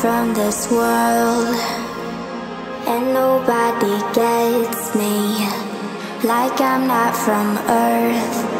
from this world. And nobody gets me Like I'm not from earth.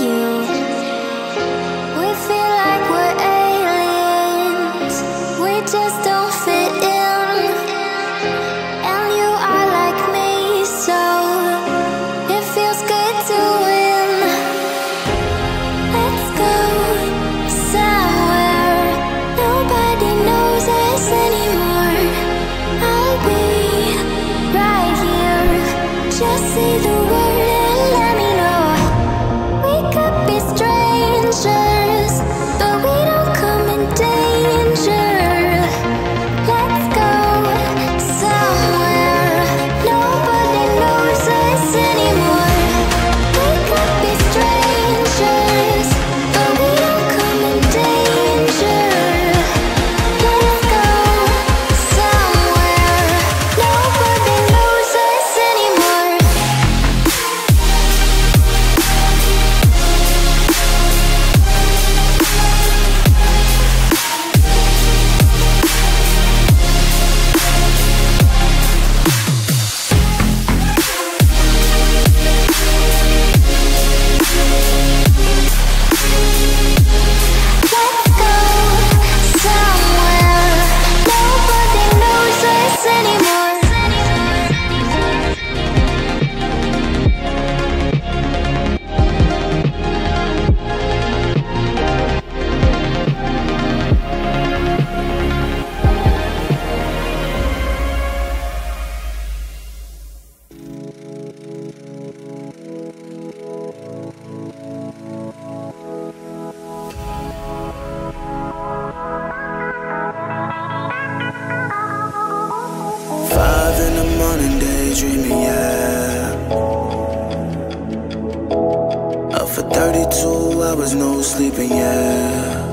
two hours, no sleeping, yeah.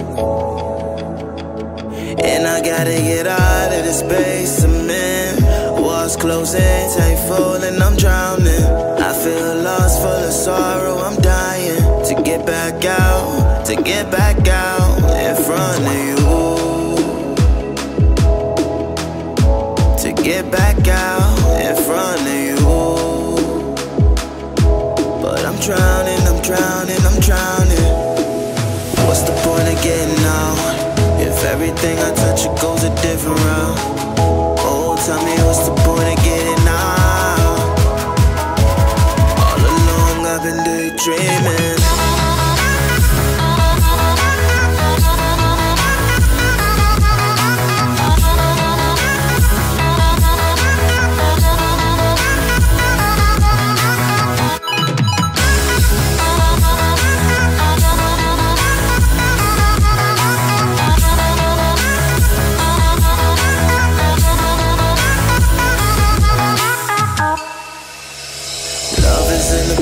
And I gotta get out of this basement. Walls closing, tank full, and I'm drowning. I feel lost, full of sorrow, I'm dying. To get back out, to get back out in front of you. To get back out in front of you. But I'm drowning, I'm drowning. everything I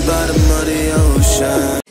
by the muddy ocean oh,